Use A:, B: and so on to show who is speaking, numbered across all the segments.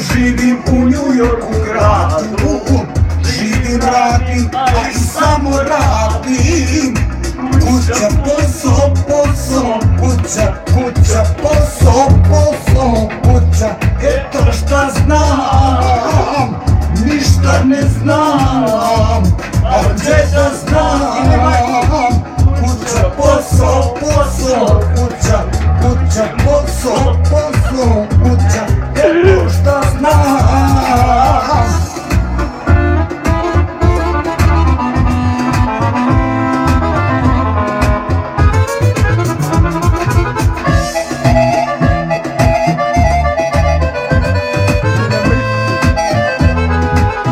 A: živim u New Yorku gradu Živim radim, i samo radim.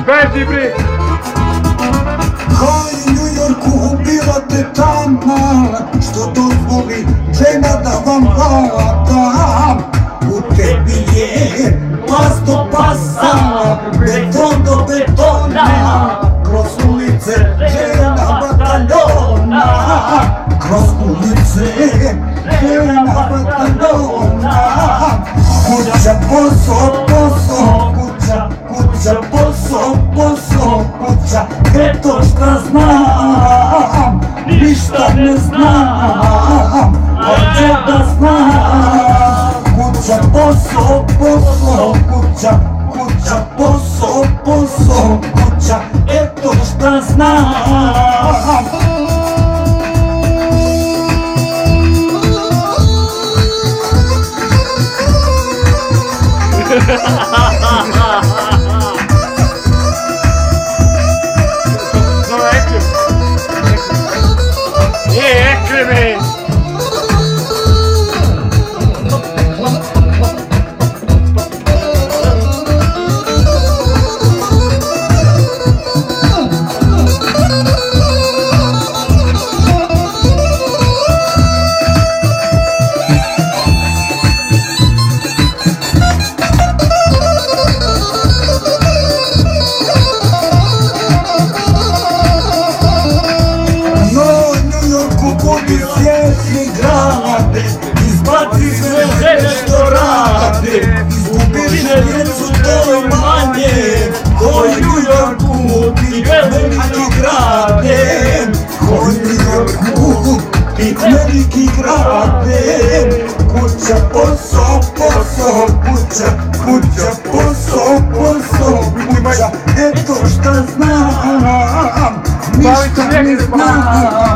B: Beži bre!
A: Kao i u New Yorku bila te tamo Što dozvoli žena da vam vladam U tebi je pas do pasa. Beton do betona. Kroz ulice žena bataljona Kroz ulice žena Посопача, это что знам, лишь что не знам, а деда знам. Куча посо, посо, куча, куча посо, посо,
B: куча, это что знам.
A: Ha ha ha! Budi svjetli grade Izbaci sve žene što rade Izgubiš djecu, to je manje Ko je New Yorku ti veliki grade. Ko je New Yorku ti veliki grade. Kuća, posao, posao, kuća, kuća, posao, posao, kuća. Eto šta znam, ništa ne znam